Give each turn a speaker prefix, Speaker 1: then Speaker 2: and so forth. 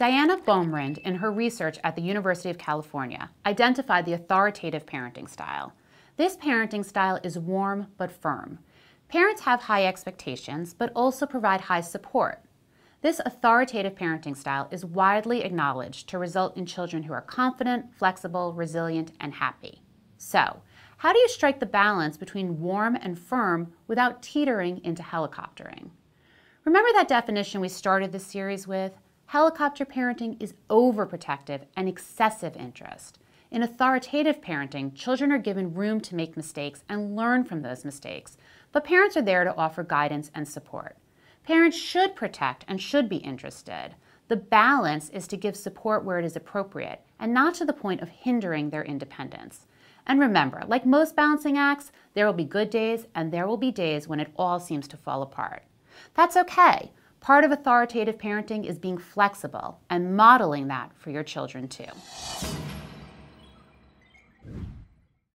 Speaker 1: Diana Baumrind, in her research at the University of California, identified the authoritative parenting style. This parenting style is warm but firm. Parents have high expectations, but also provide high support. This authoritative parenting style is widely acknowledged to result in children who are confident, flexible, resilient, and happy. So, how do you strike the balance between warm and firm without teetering into helicoptering? Remember that definition we started this series with? Helicopter parenting is overprotective and excessive interest. In authoritative parenting, children are given room to make mistakes and learn from those mistakes, but parents are there to offer guidance and support. Parents should protect and should be interested. The balance is to give support where it is appropriate and not to the point of hindering their independence. And remember, like most balancing acts, there will be good days and there will be days when it all seems to fall apart. That's okay. Part of authoritative parenting is being flexible and modeling that for your children too.